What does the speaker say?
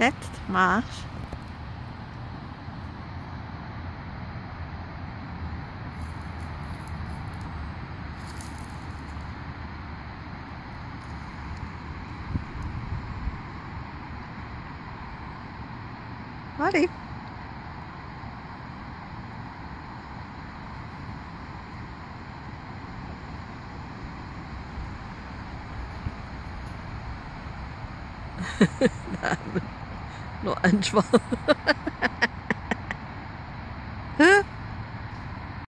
Machst Warte. Nein, nur ein Schwarm.